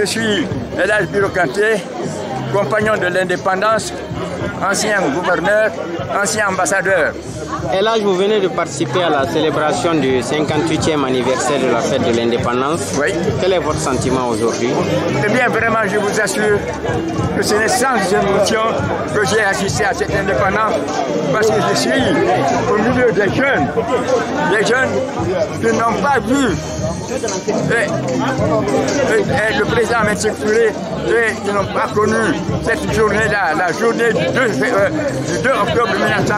Je suis Elage Bureaucraté, compagnon de l'indépendance, ancien gouverneur, ancien ambassadeur. Et là, vous venez de participer à la célébration du 58e anniversaire de la fête de l'indépendance. Oui. Quel est votre sentiment aujourd'hui? Eh bien, vraiment, je vous assure que ce n'est sans émotion que j'ai assisté à cette indépendance parce que je suis au milieu des jeunes, des jeunes qui n'ont pas vu et, et, et le président m'a circulé et qui n'ont pas connu cette journée-là, la journée du 2, euh, du 2 octobre 1900,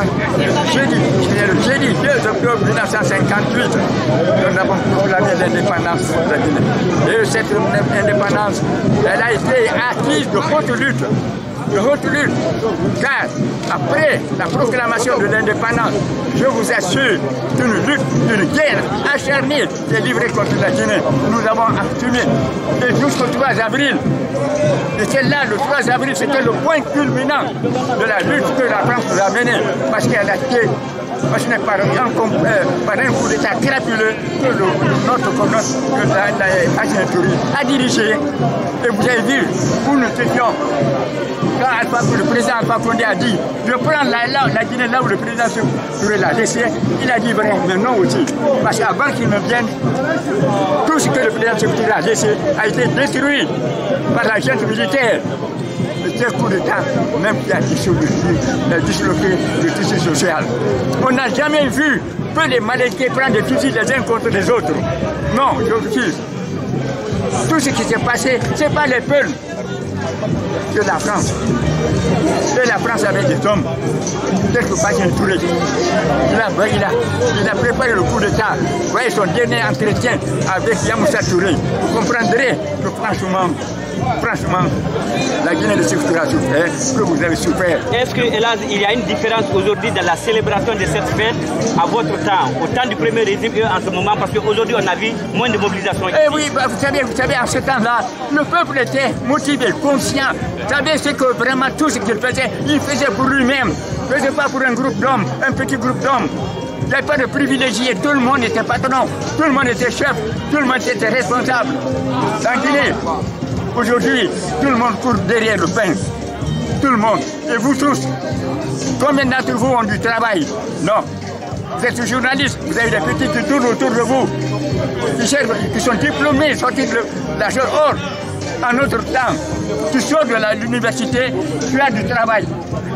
jeudi, le jeudi 2 octobre 1958, nous avons proclamé l'indépendance de la Guinée. Et cette indépendance, elle a été acquise de haute lutte de haute lutte. Car après la proclamation de l'indépendance, je vous assure qu'une lutte, une guerre acharnée est livrée contre la Guinée. Nous avons assumé. Jusqu'au 3 avril, et c'est là, le 3 avril, c'était le point culminant de la lutte que la France nous a menée. Parce qu'elle a été ce n'est pas un, euh, par un coup d'État crapuleux que notre la, la, a dirigé. Et vous avez vu où nous étions quand le président Alpha Condé a dit de prendre la, la, la, Guinée là où le président Touré l'a laissé, il a dit vrai, mais non aussi. Parce qu'avant qu'il ne vienne, tout ce que le président Touré a laissé a été détruit par la gente militaire. C'était coup d'État, même qui a disloqué le tissu social. On n'a jamais vu que les Maléqués prendre des fusils les uns contre les autres. Non, je refuse. Tout ce qui s'est passé, ce n'est pas les peuples de la France. Et la France avait des hommes. Quelque part, Touré. Il a, il, a, il a préparé le coup d'État. Voyez son dernier entretien avec Yamoussa Touré. Vous comprendrez que franchement, franchement, la Guinée de souffert, que vous avez souffert. Est-ce qu'il y a une différence aujourd'hui dans la célébration de cette fête à votre temps, au temps du premier régime et en ce moment, parce qu'aujourd'hui on a vu moins de mobilisation Eh oui, bah, vous, savez, vous savez, en ce temps-là, le peuple était motivé, conscient. Vous savez, c'est que vraiment tout ce qu'il faisait, il faisait pour lui-même. Il ne faisait pas pour un groupe d'hommes, un petit groupe d'hommes. Il n'y avait pas de privilégiés, tout le monde était patron, tout le monde était chef, tout le monde était responsable. En Guinée, Aujourd'hui, tout le monde court derrière le pain. Tout le monde. Et vous tous, combien d'entre vous ont du travail? Non. Vous êtes journaliste, vous avez des petits qui tournent autour de vous, qui, sont diplômés, sortis de la chose. Or, en notre temps, tu sors de l'université, tu as du travail.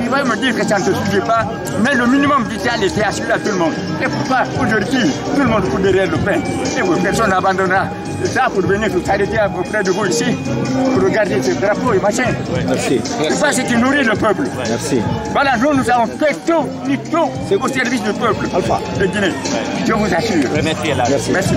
Il va me dire que ça ne te suffit pas, mais le minimum vital était assuré à tout le monde. Et pourquoi aujourd'hui, tout le monde court derrière le pain Et vous, personne n'abandonnera ça pour venir vous arrêter près de vous ici, pour regarder ce drapeau et machin. Merci. C'est ça ce qui nourrit le peuple. Merci. Voilà, nous, nous avons fait tout, tout au service du peuple. Alpha. De Guinée. Je vous assure. Merci, Merci.